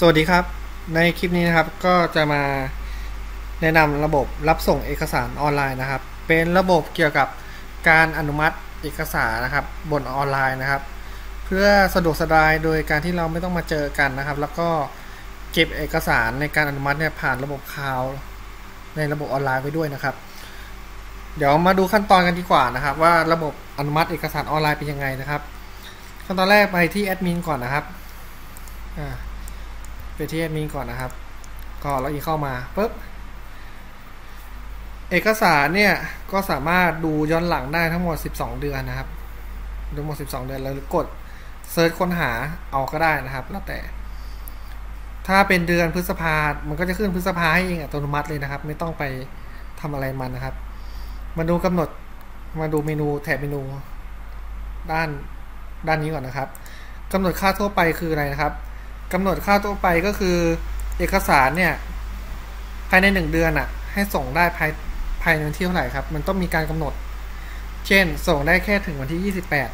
สวัสดีครับ ในคลิปนี้นะครับก็จะมาแนะนำระบบรับส่งเอกสารออนไลน์นะครับ เป็นระบบเกี่ยวกับการอนุมัติเอกสารนะครับ บนออนไลน์นะครับ เพื่อสะดวกสบายโดยการที่เราไม่ต้องมาเจอกันนะครับ แล้วก็เก็บเอกสารในการอนุมัติเนี่ยผ่านระบบคลาวในระบบออนไลน์ไปด้วยนะครับ เดี๋ยวมาดูขั้นตอนกันดีกว่านะครับ ว่าระบบอนุมัติเอกสารออนไลน์เป็นยังไงนะครับขั้นตอนแรกไปที่แอดมินก่อนนะครับอ่า ไปที่แอดมินก่อนนะครับ ก็ login เข้ามาปุ๊บเอกสารเนี่ยก็สามารถดูย้อนหลังได้ทั้งหมด 12 เดือนนะครับ ดูหมด 12 เดือนแล้วกด search ค้นหาเอาก็ได้นะครับ แล้วแต่ ถ้าเป็นเดือนพฤษภา มันก็จะขึ้นพฤษภาให้เองอัตโนมัติเลยนะครับ ไม่ต้องไปทำอะไรมันนะครับ มาดูกำหนดมาดูเมนูแถบเมนู ด้านด้านนี้ก่อนนะครับกำหนดค่าทั่วไปคืออะไรนะครับ กำหนดค่าทั่วไปก็คือเอกสารเนี่ย ภายในหนึ่งเดือนอะ่ะ ให้ส่งได้ภายภายในวันที่เท่าไหร่ครับ มันต้องมีการกำหนด เช่น ส่งได้แค่ถึงวันที่ยี่สิบแปด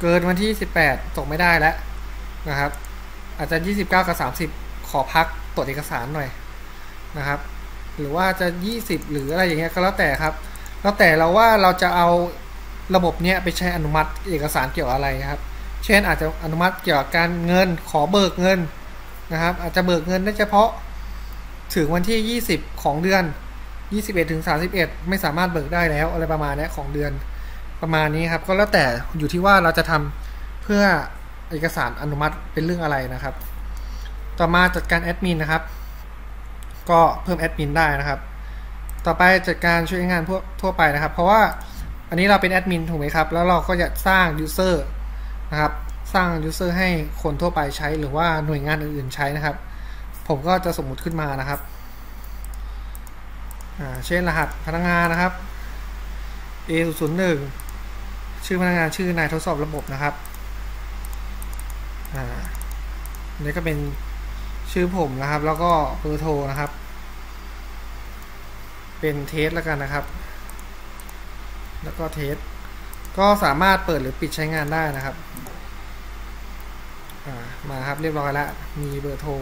เกินวันที่สิบแปดส่งไม่ได้แล้วนะครับ อาจจะยี่สิบเก้ากับสามสิบขอพักตรวจเอกสารหน่อยนะครับ หรือว่าจะยี่สิบหรืออะไรอย่างเงี้ยก็แล้วแต่ครับ แล้วแต่เราว่าเราจะเอาระบบเนี้ยไปใช้อนุมัติเอกสารเกี่ยวอะไรครับ เช่นอาจจะอนุมัติเกี่ยวกับการเงินขอเบิกเงินนะครับ อาจจะเบิกเงินได้เฉพาะถึงวันที่ 20 ของเดือน 21ถึง31 ไม่สามารถเบิกได้แล้วอะไรประมาณนี้ของเดือนประมาณนี้ครับ ก็แล้วแต่อยู่ที่ว่าเราจะทำเพื่อเอกสารอนุมัติเป็นเรื่องอะไรนะครับ ต่อมาจัดการแอดมินนะครับ ก็เพิ่มแอดมินได้นะครับ ต่อไปจัดการผู้ใช้งานพวกทั่วไปนะครับ เพราะว่าอันนี้เราเป็นแอดมินถูกไหมครับ แล้วเราก็จะสร้าง user นะครับ สร้าง user ให้คนทั่วไปใช้หรือว่าหน่วยงานอื่นๆใช้นะครับ ผมก็จะสมมุติขึ้นมานะครับ เช่นรหัสพนักงานนะครับ A 0 0 1ชื่อพนักงานชื่อนายทดสอบระบบนะครับ อ่านี่ก็เป็นชื่อผมนะครับ แล้วก็เบอร์โทรนะครับ เป็น test แล้วกันนะครับ แล้วก็ test ก็สามารถเปิดหรือปิดใช้งานได้นะครับมาครับเรียบร้อยแล้วมีเบอร์โทร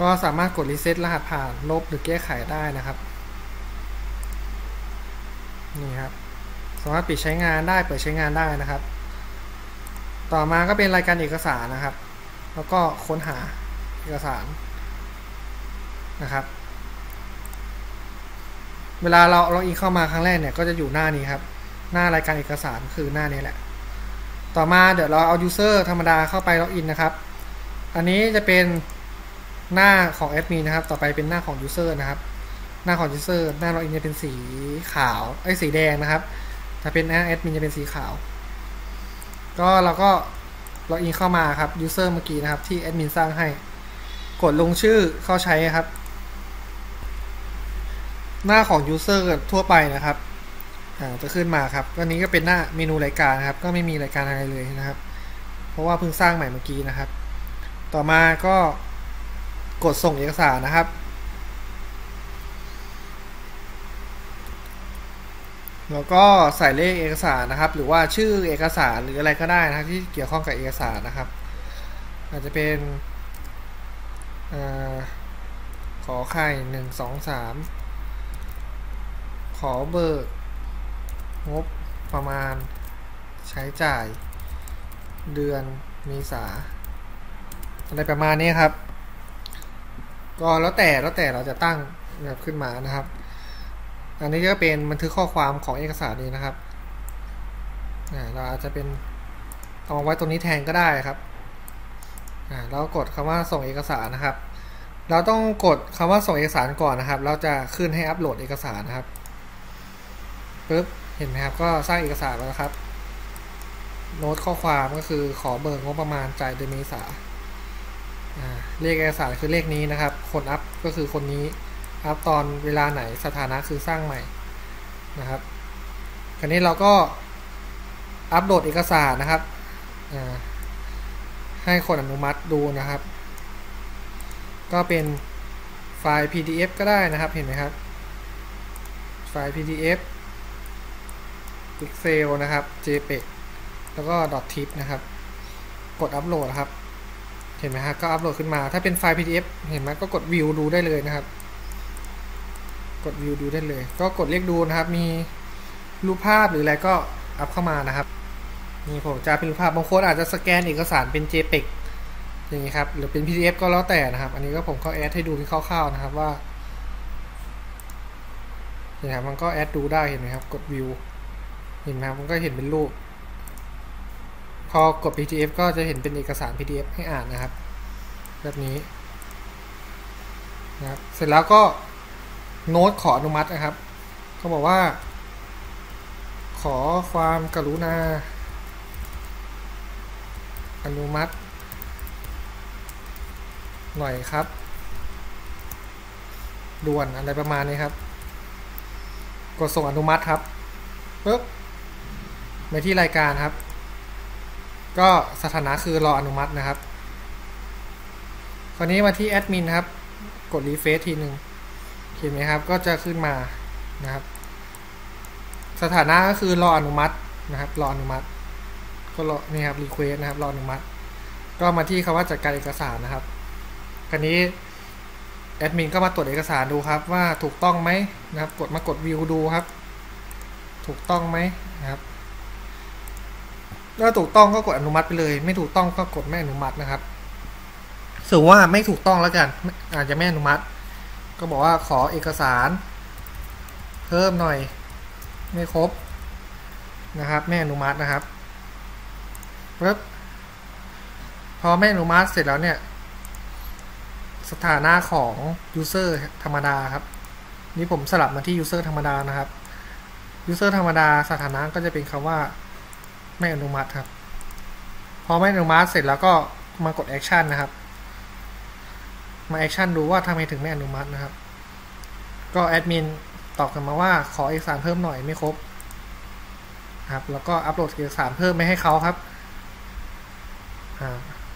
ก็สามารถกด reset รหัสผ่านลบหรือแก้ไขได้นะครับนี่ครับสามารถปิดใช้งานได้เปิดใช้งานได้นะครับ ต่อมาก็เป็นรายการเอกสารนะครับ แล้วก็ค้นหาเอกสารนะครับ เวลาเราเราอินเข้ามาครั้งแรกเนี่ยก็จะอยู่หน้านี้ครับ หน้ารายการเอกสารคือหน้านี้แหละ ต่อมาเดี๋ยวเราเอา user ธรรมดาเข้าไปล็อกอินนะครับ อันนี้จะเป็นหน้าของแอดมินนะครับ ต่อไปเป็นหน้าของ user นะครับ หน้าของ user หน้า login จะเป็นสีขาวไอ้สีแดงนะครับ ถ้าเป็นหน้าแอดมินจะเป็นสีขาว ก็เราก็ login เข้ามาครับ user เมื่อกี้นะครับที่แอดมินสร้างให้ กดลงชื่อเข้าใช้ครับ หน้าของ user ทั่วไปนะครับ จะขึ้นมาครับอันนี้ก็เป็นหน้าเมนูรายการครับ ก็ไม่มีรายการอะไรเลยนะครับ เพราะว่าเพิ่งสร้างใหม่เมื่อกี้นะครับ ต่อมาก็กดส่งเอกสารนะครับ แล้วก็ใส่เลขเอกสารนะครับ หรือว่าชื่อเอกสารหรืออะไรก็ได้นะครับ ที่เกี่ยวข้องกับเอกสารนะครับ อาจจะเป็นอขอไข่หนึ่งสองสามขอเบิก งบประมาณใช้จ่าย เดือนเมษาอะไรประมาณนี้ครับ ก็แล้วแต่แล้วแต่เราจะตั้งแบบขึ้นมานะครับ อันนี้ก็เป็นบันทึกข้อความของเอกสารนี้นะครับเราอาจจะเป็นเอาไว้ตรงนี้แทนก็ได้ครับแล้วกดคำว่าส่งเอกสารนะครับ เราต้องกดคำว่าส่งเอกสารก่อนนะครับ เราจะขึ้นให้อัปโหลดเอกสารนะครับปึ๊บ เห็นไหมครับ ก็สร้างเอกสารแล้วครับ โน้ตข้อความก็คือขอเบิกงบประมาณจ่ายเดือนเมษาเลขเอกสารคือเลขนี้นะครับ คนอัพก็คือคนนี้อัพตอนเวลาไหนสถานะคือสร้างใหม่นะครับคราวนี้เราก็อัปโหลดเอกสารนะครับ ให้คนอนุมัติดูนะครับ ก็เป็นไฟล์ PDF ก็ได้นะครับ เห็นไหมครับ ไฟล์ PDF Pixel นะครับ JPEG แล้วก็ .tip นะครับ กดอัปโหลดครับ เห็นไหมฮะก็อัปโหลดขึ้นมา ถ้าเป็นไฟล์ PDF เห็นไหมก็กดวิวดูได้เลยนะครับ กดวิวดูได้เลย ก็กดเรียกดูนะครับ มีรูปภาพหรืออะไรก็อัพเข้ามานะครับ นี่ผมจะเป็นรูปภาพบางคนอาจจะสแกนเอกสารเป็น JPEG อย่างนี้ครับหรือเป็น PDF ก็แล้วแต่นะครับ อันนี้ก็ผมก็แอดให้ดูเป็นคร่าวๆนะครับว่าเนี่ครับมันก็แอดดูได้เห็นไหมครับ กดวิว เห็นไหมครับมันก็เห็นเป็นรูป พอกด PDF ก็จะเห็นเป็นเอกสาร PDF ให้อ่านนะครับ แบบนี้นะครับเสร็จแล้วก็โน้ตขออนุมัตินะครับเขาบอกว่า ขอความกรุณา อนุมัติ หน่อยครับ ด่วนอะไรประมาณนี้ครับ กดส่งอนุมัติครับปึ๊บ ไปที่รายการครับ ก็สถานะคือรออนุมัตินะครับ คราวนี้มาที่แอดมินครับ กดรีเฟซทีหนึ่งเห็นไหมครับ ก็จะขึ้นมานะครับ สถานะก็คือรออนุมัตินะครับ รออนุมัติ ก็รอนี่ครับ request นะครับ รออนุมัติ ก็มาที่คำว่าจัดการเอกสารนะครับคราวนี้แอดมินก็มาตรวจเอกสารดูครับ ว่าถูกต้องไหมนะครับ กดมากดวิวดูครับ ถูกต้องไหมนะครับ ถ้าถูกต้องก็กดอนุมัติไปเลย ไม่ถูกต้องก็กดไม่อนุมัตินะครับสมมติว่าไม่ถูกต้องแล้วกัน อาจจะไม่อนุมัติ ก็บอกว่าขอเอกสาร เพิ่มหน่อย ไม่ครบนะครับไม่อนุมัตินะครับปึ๊บพอไม่อนุมัติเสร็จแล้วเนี่ย สถานะของ user ธรรมดาครับ นี่ผมสลับมาที่ user ธรรมดานะครับ user ธรรมดาสถานะก็จะเป็นคำว่า ไม่อนุมัติครับ พอไม่อนุมัติเสร็จแล้วก็มากด action นนะครับ มา action ดูว่าทำไมถึงไม่อนุมัตินะครับ ก็แอดมินตอบกลันมาว่าขอเอกสารเพิ่มหน่อยไม่ครบครับ แล้วก็อัปโหลดเอกสารเพิ่มไม่ให้เขาครับ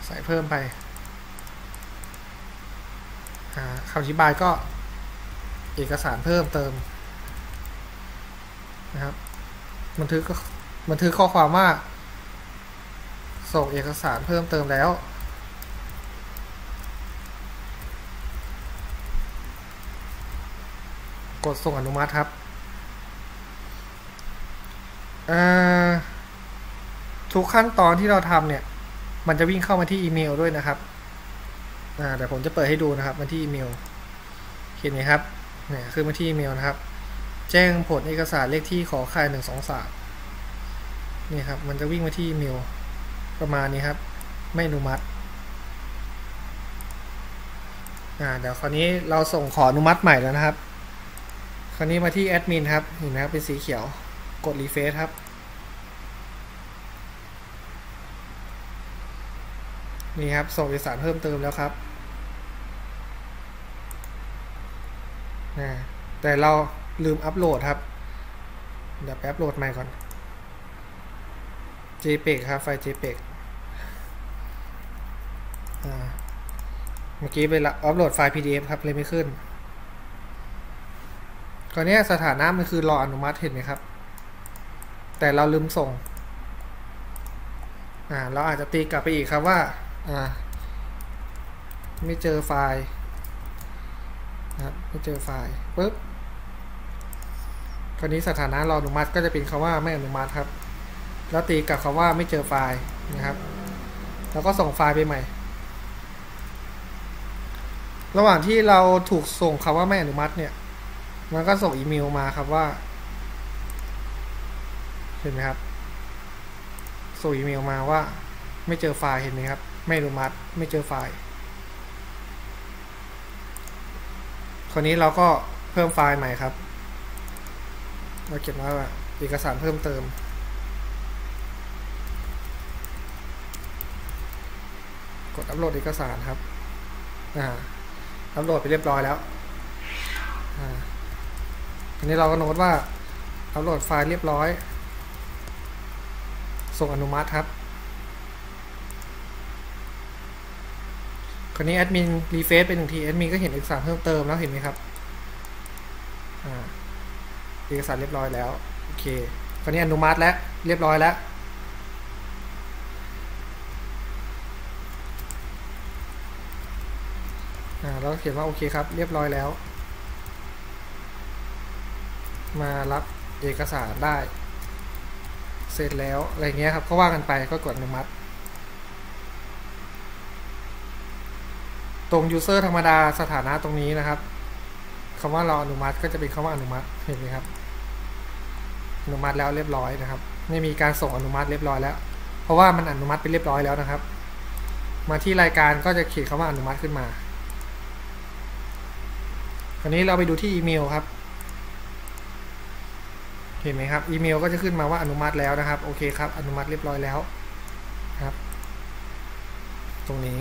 ใส่เพิ่มไปคำอธิบายก็เอกสารเพิ่มเติมนะครับ บันทึกก็ บันทึกข้อความว่า ส่งเอกสารเพิ่มเติมแล้ว กดส่งอนุมัติครับทุกขั้นตอนที่เราทำเนี่ย มันจะวิ่งเข้ามาที่อีเมลด้วยนะครับแต่ผมจะเปิดให้ดูนะครับ มาที่อีเมลเขียนนี้ครับเนี่ยคือมาที่อีเมลนะครับ แจ้งผลเอกสารเลขที่ขอค่ายหนึ่งสองสาม นี่ครับ มันจะวิ่งมาที่อีเมลประมาณนี้ครับ ไม่อนุมัติอ่าเดี๋ยวคราวนี้เราส่งขออนุมัติใหม่แล้วนะครับ คราวนี้มาที่แอดมินครับเห็นไหมครับเป็นสีเขียวกดรีเฟซครับนี่ครับส่งเอกสารเพิ่มเติมแล้วครับนะแต่เราลืมอัปโหลดครับ เดี๋ยวแป๊บโหลดใหม่ก่อน JPEG ครับไฟล์ JPEG เมื่อกี้ไปอัปโหลดไฟล์ PDF ครับเลยไม่ขึ้นตอนนี้สถานะมันคือรออนุมัติเห็นไหมครับ แต่เราลืมส่ง อ่าเราอาจจะตีกลับไปอีกครับว่า อ่า ไม่เจอไฟล์นะครับไม่เจอไฟล์ปุ๊บคราวนี้สถานะรออนุมัติก็จะเป็นคำว่าไม่อนุมัติครับ แล้วตีกับคำว่าไม่เจอไฟล์นะครับ แล้วก็ส่งไฟล์ไปใหม่ ระหว่างที่เราถูกส่งคำว่าไม่อนุมัติเนี่ย มันก็ส่งอีเมลมาครับว่า เห็นไหมครับ ส่งอีเมลมาว่า ไม่เจอไฟล์เห็นไหมครับ ไม่อนุมัติ ไม่เจอไฟล์คราวนี้เราก็เพิ่มไฟล์ใหม่ครับ เราเขียนว่าเอกสารเพิ่มเติม กดอัปโหลดเอกสารครับอ่าอัปโหลดไปเรียบร้อยแล้วอ่าทีนี้เราก็โน้ตว่าอัปโหลดไฟล์เรียบร้อย ส่งอนุมัติครับคราวนี้แอดมินรีเฟซไปหนึ่งทีแอดมินก็เห็นเอกสารเพิ่มเติมแล้วเห็นไหมครับอ่าเอกสารเรียบร้อยแล้ว โอเค คราวนี้อนุมัติแล้ว เรียบร้อยแล้ว อ่าแล้วเขียนว่าโอเคครับ เรียบร้อยแล้ว มารับเอกสารได้ เสร็จแล้วอะไรเงี้ยครับก็ว่ากันไปก็กดอนุมัติ ตรง user ธรรมดาสถานะตรงนี้นะครับคำว่าเราอนุมัติก็จะเป็นคำว่าอนุมัติเห็นไหมครับ อนุมัติแล้วเรียบร้อยนะครับ ไม่มีการส่งอนุมัติเรียบร้อยแล้ว เพราะว่ามันอนุมัติไปเรียบร้อยแล้วนะครับ มาที่รายการก็จะเขียนคำว่าอนุมัติขึ้นมา คราวนี้เราไปดูที่อีเมลครับ เห็นไหมครับ อีเมลก็จะขึ้นมาว่าอนุมัติแล้วนะครับ โอเคครับ อนุมัติเรียบร้อยแล้วครับ ตรงนี้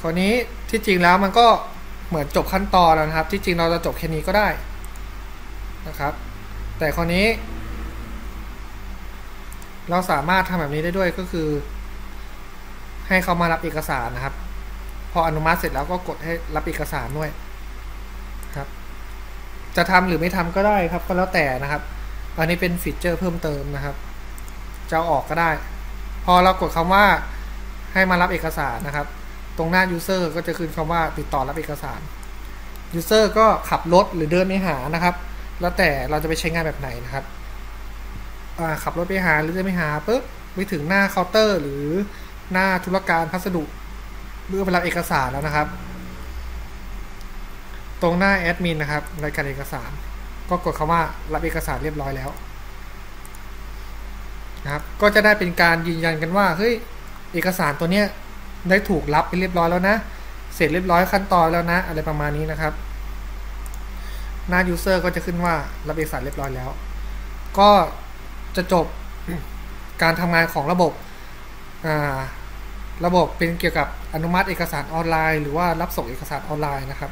คราวนี้ที่จริงแล้วมันก็เหมือนจบขั้นตอนแล้วนะครับ ที่จริงเราจะจบแค่นี้ก็ได้นะครับ แต่คราวนี้ เราสามารถทำแบบนี้ได้ด้วยก็คือ ให้เขามารับเอกสารนะครับ พออนุมัติเสร็จแล้วก็กดให้รับเอกสารด้วยครับ จะทำหรือไม่ทำก็ได้ครับ ก็แล้วแต่นะครับ อันนี้เป็นฟีเจอร์เพิ่มเติมนะครับจะออกก็ได้ พอเรากดคำว่าให้มารับเอกสารนะครับ ตรงหน้า user ก็จะขึ้นคำว่าติดต่อรับเอกสาร user ก็ขับรถหรือเดินไปหานะครับ แล้วแต่เราจะไปใช้งานแบบไหนนะครับขับรถไปหาหรือเดินไปหาปุ๊บไปถึงหน้าเคาน์เตอร์ หรือหน้าธุรการพัสดุ เพื่อไปรับเอกสารแล้วนะครับ ตรงหน้าแอดมินนะครับรายการเอกสาร ก็กดคำว่ารับเอกสารเรียบร้อยแล้วนะครับ ก็จะได้เป็นการยืนยันกันว่าเฮ้ยเอกสารตัวเนี้ยได้ถูกรับไปเรียบร้อยแล้วนะ เสร็จเรียบร้อยขั้นตอนแล้วนะ อะไรประมาณนี้นะครับ หน้า user ก็จะขึ้นว่ารับเอกสารเรียบร้อยแล้ว ก็จะจบการทำงานของระบบ ระบบเป็นเกี่ยวกับอนุมัติเอกสารออนไลน์ หรือว่ารับส่งเอกสารออนไลน์นะครับ